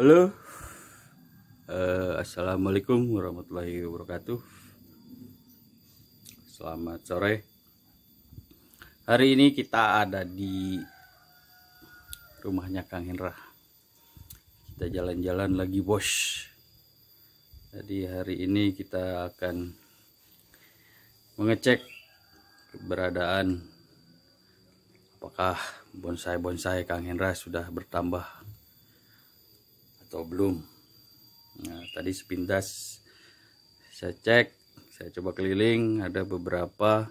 Halo, Eh, assalamualaikum warahmatullahi wabarakatuh. Selamat sore. Hari ini kita ada di rumahnya Kang Hendra. Kita jalan-jalan lagi bos. Jadi hari ini kita akan mengecek keberadaan apakah bonsai-bonsai Kang Hendra sudah bertambah atau belum. Nah, tadi sepintas saya cek, saya coba keliling, ada beberapa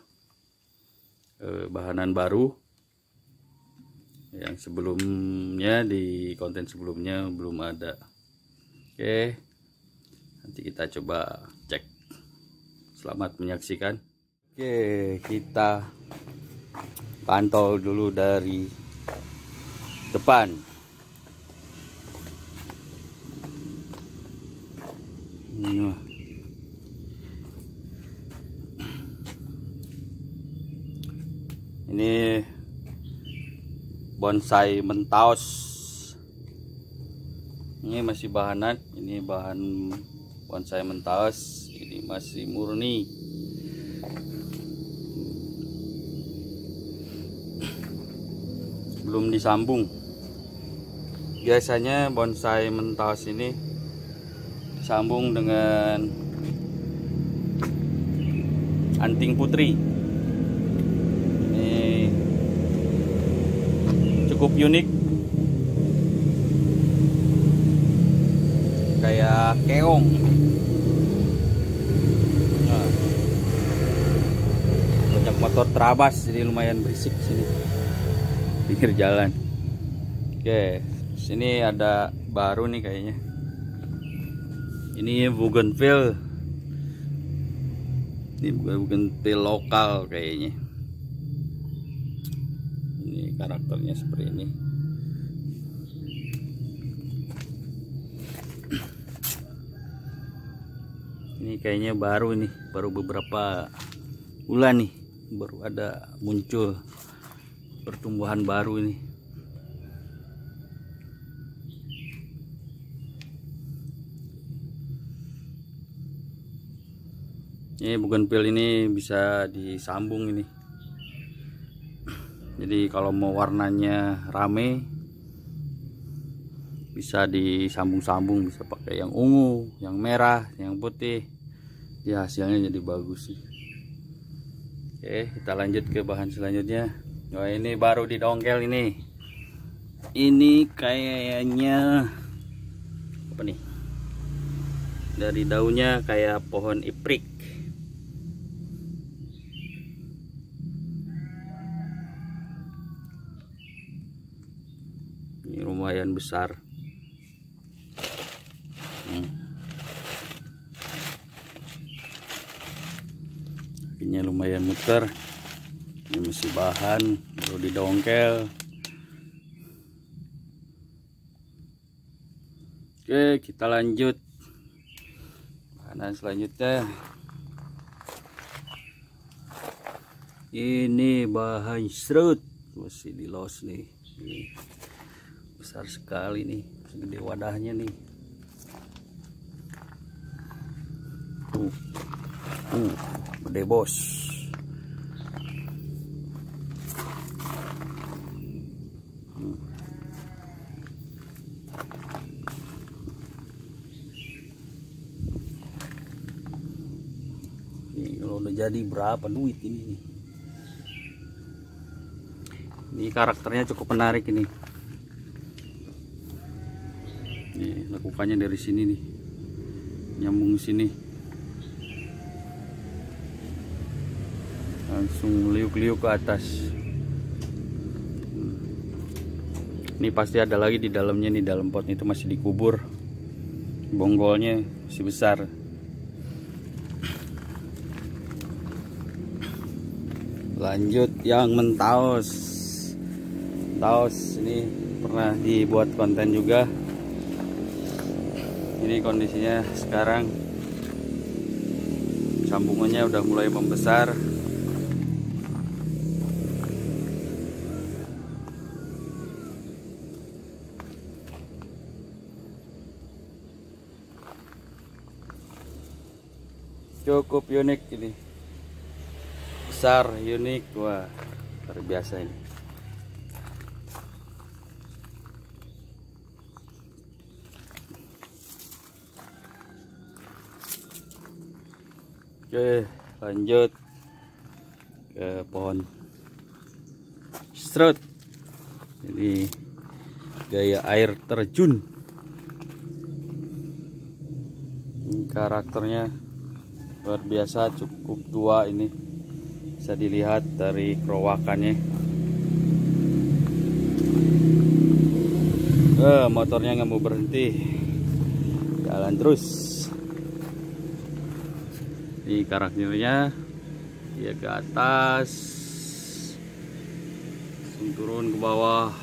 eh, bahanan baru yang sebelumnya di konten sebelumnya belum ada. Oke, nanti kita coba cek. Selamat menyaksikan. Oke, kita pantau dulu dari depan. Ini bonsai mentaos. Ini masih bahanan, ini bahan bonsai mentaos, ini masih murni. Belum disambung. Biasanya bonsai mentaos ini sambung dengan anting putri. Ini cukup unik. Kayak keong. Nah, banyak motor terabas jadi lumayan berisik sini. Pinggir jalan. Oke sini ada baru nih kayaknya ini bougainville. Ini bukan bougainville lokal kayaknya. Ini karakternya seperti ini. Ini kayaknya baru nih baru beberapa bulan nih baru ada muncul pertumbuhan baru ini ini pil ini bisa disambung ini. Jadi kalau mau warnanya rame bisa disambung-sambung bisa pakai yang ungu yang merah yang putih. Ya hasilnya jadi bagus sih. Oke kita lanjut ke bahan selanjutnya. Wah ini baru di dongkel ini. Ini kayaknya apa nih? Dari daunnya kayak pohon iprik lumayan besar. Hmm. lumayan muter. Ini masih bahan baru didongkel oke kita lanjut. Bahan selanjutnya. Ini bahan serut. Masih di los nih besar sekali nih gede wadahnya nih. Uh, uh gede bos. Ini kalau udah jadi berapa duit ini nih? Ini karakternya cukup menarik ini lakukannya dari sini nih. Nyambung sini. Langsung liuk-liuk ke atas. Ini pasti ada lagi di dalamnya nih dalam pot itu masih dikubur. Bonggolnya masih besar. Lanjut yang mentaos. Taos ini pernah dibuat konten juga ini kondisinya sekarang. Sambungannya udah mulai membesar. Cukup unik ini. Besar unik wah terbiasa ini. Oke, lanjut ke pohon strut. Ini gaya air terjun. Ini karakternya luar biasa, cukup tua ini. Bisa dilihat dari kerowakannya. Eh, motornya nggak mau berhenti. Jalan terus ini karakternya dia ke atas langsung turun ke bawah.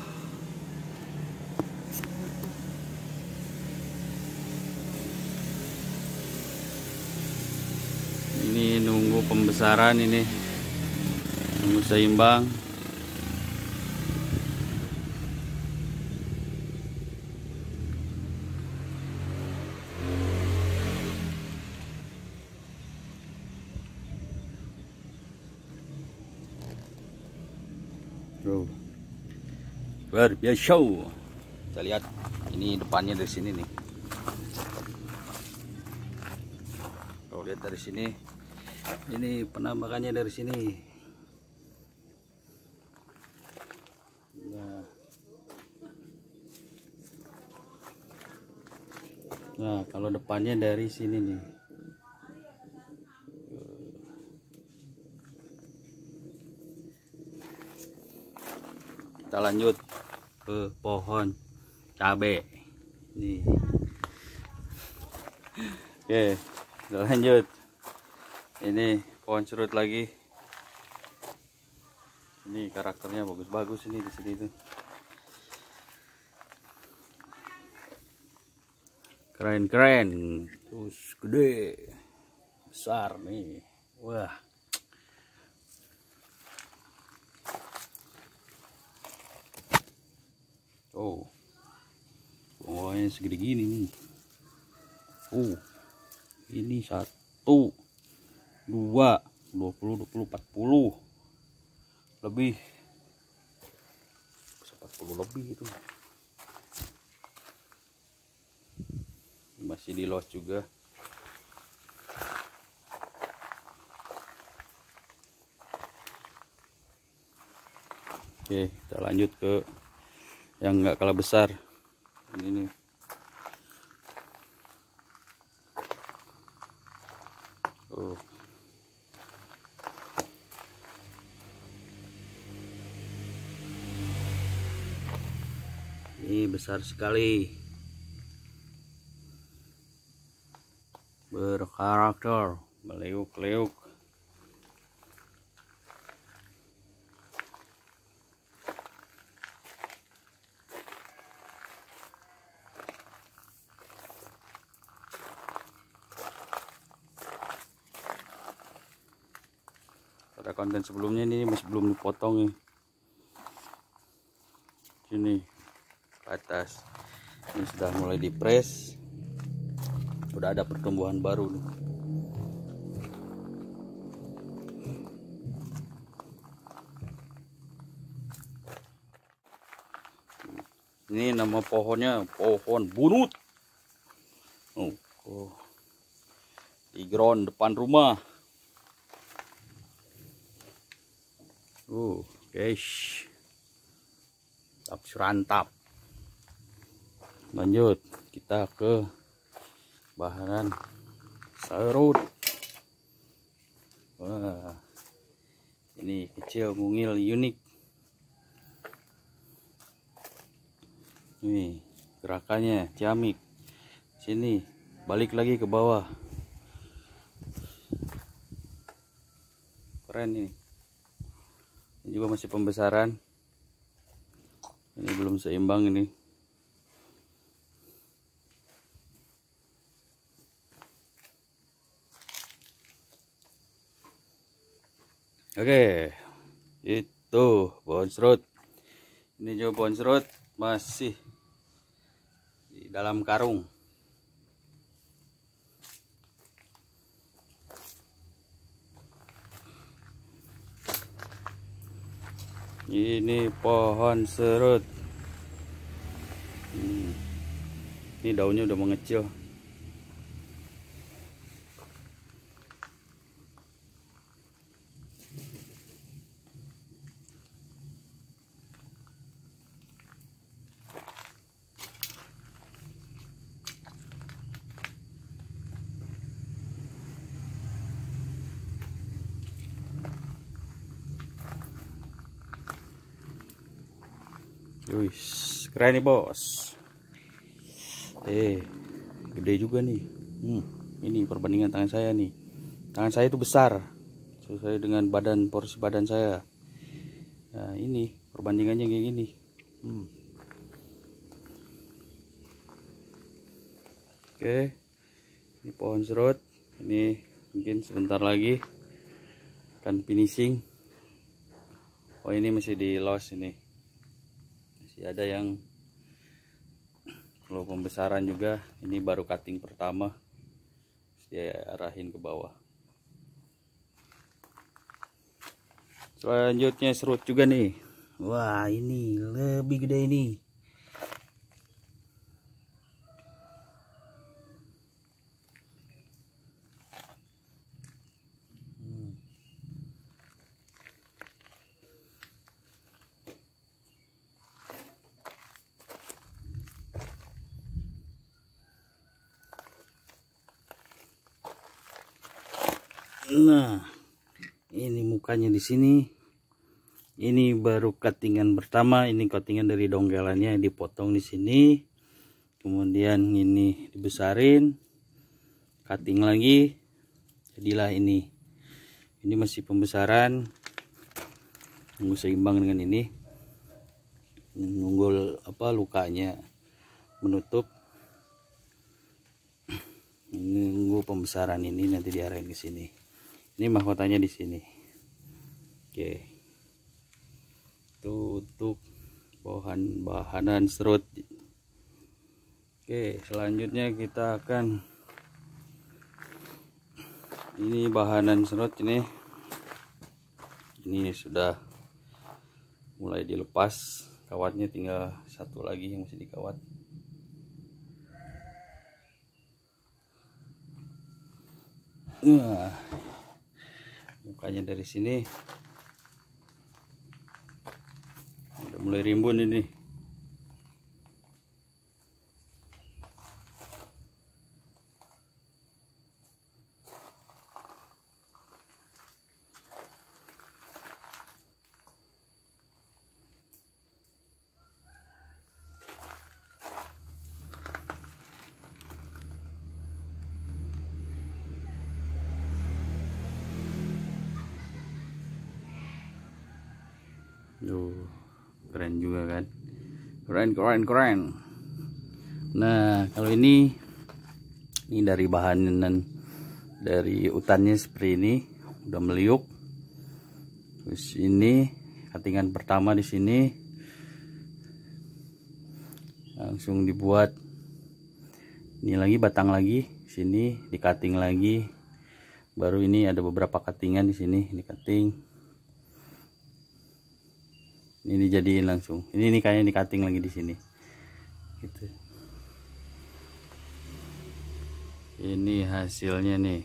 Ini nunggu pembesaran ini nunggu seimbang bro luar biasa kita lihat ini depannya dari sini nih. Kalau lihat dari sini. Ini penampakannya dari sini. Nah, nah kalau depannya dari sini nih kita lanjut ke pohon cabe. Nih. Oke kita lanjut. Ini pohon serut lagi. Ini karakternya bagus-bagus ini di sini tuh. Keren-keren. Terus gede. Besar nih. Wah Oh. Bunganya segede gini nih. Oh. Ini satu, dua, dua puluh, dua puluh, empat puluh, lebih, empat puluh lebih itu. Masih di los juga. Oke, kita lanjut ke yang enggak kalah besar ini nih ini besar sekali. Berkarakter meleuk-leuk. Pada konten sebelumnya ini masih belum dipotong nih. Sini atas ini sudah mulai dipres udah ada pertumbuhan baru nih ini nama pohonnya pohon bunut oh, oh. di ground depan rumah Uh, guys. Tap surantap. Lanjut kita ke bahanan serut. Wah. Ini kecil mungil unik. Ini gerakannya ciamik. Sini balik lagi ke bawah. Keren ini ini juga masih pembesaran ini belum seimbang ini Oke, itu pohon serut. Ini juga pohon serut masih di dalam karung. Ini pohon serut. Hmm. Ini daunnya udah mengecil. Wih, keren nih bos. Eh, gede juga nih. Hmm, ini perbandingan tangan saya nih. Tangan saya itu besar, sesuai dengan badan porsi badan saya. Nah, ini perbandingannya kayak gini. Hmm. Oke, ini pohon serut. Ini mungkin sebentar lagi akan finishing. Oh ini masih di los ini masih ada yang kalau pembesaran juga. Ini baru cutting pertama. Dia arahin ke bawah. Selanjutnya serut juga nih. Wah ini lebih gede ini Nah, ini mukanya di sini. Ini baru cuttingan pertama. Ini cuttingan dari donggelannya dipotong di sini. Kemudian ini dibesarin, cutting lagi. Jadilah ini. Ini masih pembesaran. Nunggu seimbang dengan ini. Nunggu apa lukanya menutup nunggu pembesaran ini nanti diarahin ke sini ini mahkotanya di sini oke. Itu untuk bahan bahanan serut. Oke selanjutnya kita akan ini bahanan serut ini. Ini sudah mulai dilepas. Kawatnya tinggal satu lagi yang masih dikawat. Nah, mukanya dari sini udah mulai rimbun ini. Duh, keren juga kan. Keren, keren, keren. Nah, kalau ini ini dari bahan dan dari utannya seperti ini, udah meliuk. Terus ini katingan pertama di sini langsung dibuat ini lagi batang lagi sini di cutting lagi baru ini ada beberapa cuttingan di sini di cutting ini dijadiin langsung. Ini ini kayaknya di cutting lagi di sini. Gitu. Ini hasilnya nih.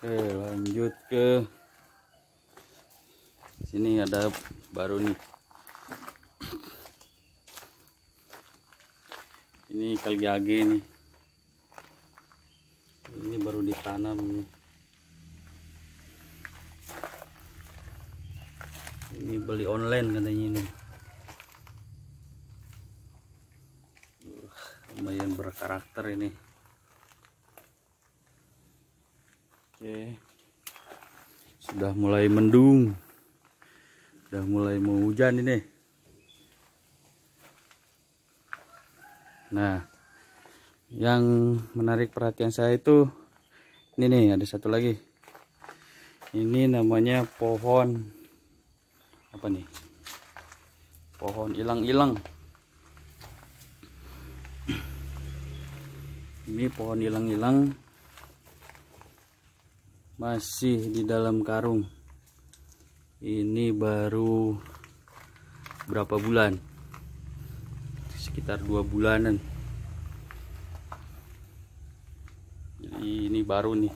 Oke lanjut ke ada baru nih. Ini kalgage nih. Ini baru ditanam nih. Ini beli online katanya ini lumayan berkarakter ini. Oke. Sudah mulai mendung udah mulai mau hujan ini. Nah yang menarik perhatian saya itu ini nih ada satu lagi. Ini namanya pohon apa nih? Pohon hilang-hilang ini pohon hilang-hilang masih di dalam karung ini baru berapa bulan? Sekitar dua bulanan. Jadi ini baru nih.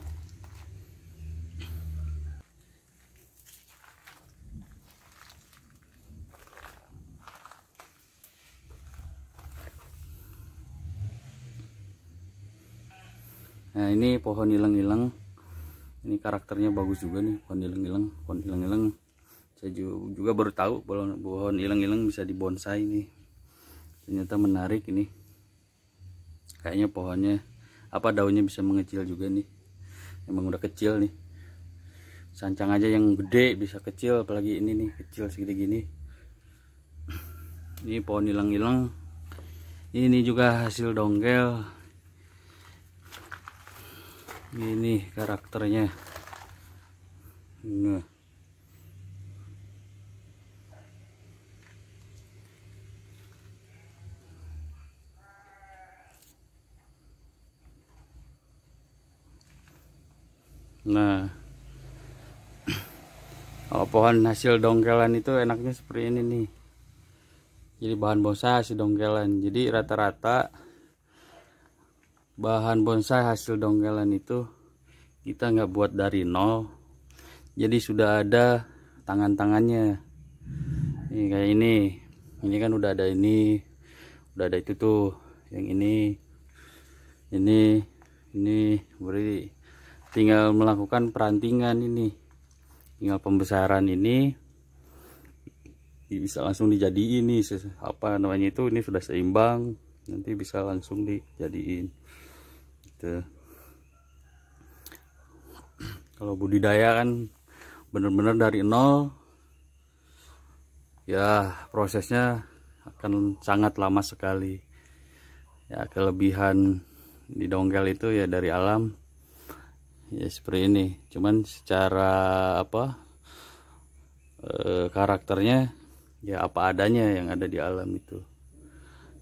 Nah ini pohon hilang-hilang. Ini karakternya bagus juga nih Pohon hilang-hilang Pohon hilang-hilang Saya juga baru tahu Pohon hilang-hilang bisa dibonsai nih. Ternyata menarik ini. Kayaknya pohonnya Apa daunnya bisa mengecil juga nih. Emang udah kecil nih. Sancang aja yang gede bisa kecil Apalagi ini nih kecil segede gini Ini pohon hilang-hilang. Ini juga hasil dongkel ini karakternya. Nah Nah, kalau pohon hasil dongkelan itu enaknya seperti ini nih. Jadi bahan bonsai hasil dongkelan. Jadi rata-rata bahan bonsai hasil dongkelan itu kita nggak buat dari nol. Jadi sudah ada tangan-tangannya. Ini kayak ini. Ini kan udah ada ini. Udah ada itu tuh. Yang ini. Ini. Ini. Beri tinggal melakukan perantingan ini. Tinggal pembesaran ini. Bisa langsung dijadiin ini apa namanya itu ini sudah seimbang. Nanti bisa langsung dijadiin. Gitu. Kalau budidaya kan benar-benar dari nol ya prosesnya akan sangat lama sekali. Ya kelebihan di dongkel itu ya dari alam ya seperti ini. Cuman secara apa e, karakternya ya apa adanya yang ada di alam itu.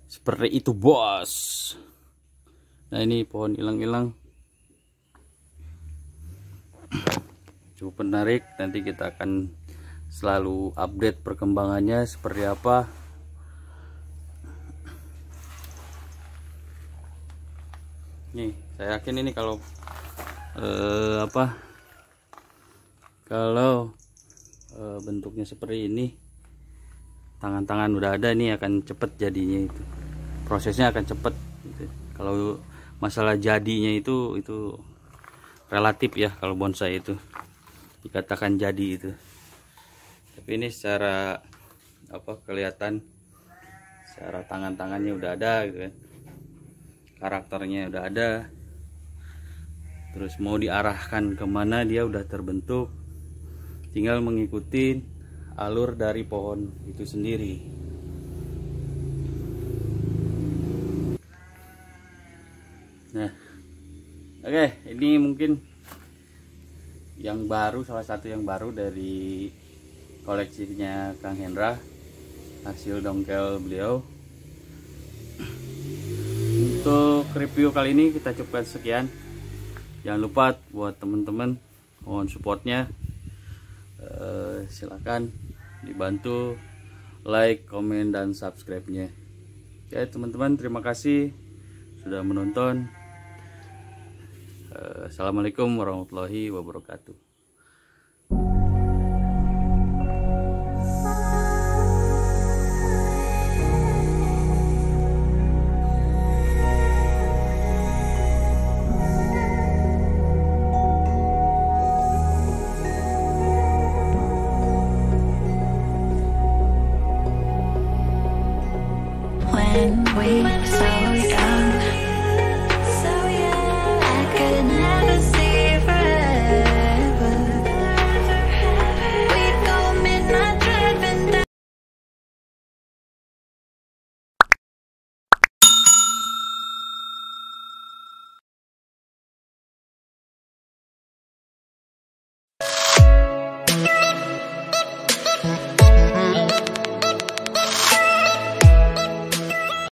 Seperti itu bos. Nah ini pohon hilang-hilang. Cukup menarik. Nanti kita akan selalu update perkembangannya seperti apa. Nih saya yakin ini kalau eh, apa? Kalau eh, bentuknya seperti ini tangan-tangan udah ada nih akan cepet jadinya itu. Prosesnya akan cepet gitu. kalau masalah jadinya itu itu relatif ya kalau bonsai itu. Dikatakan jadi itu. Tapi ini secara apa kelihatan secara tangan-tangannya udah ada gitu kan. Karakternya udah ada terus mau diarahkan ke mana dia udah terbentuk. Tinggal mengikuti alur dari pohon itu sendiri. Nah oke okay, ini mungkin yang baru salah satu yang baru dari koleksinya Kang Hendra hasil dongkel beliau. Untuk review kali ini kita cukupkan sekian jangan lupa buat teman-teman mohon supportnya. Uh, silakan dibantu like, komen, dan subscribe-nya. Oke teman-teman terima kasih sudah menonton. Assalamualaikum warahmatullahi wabarakatuh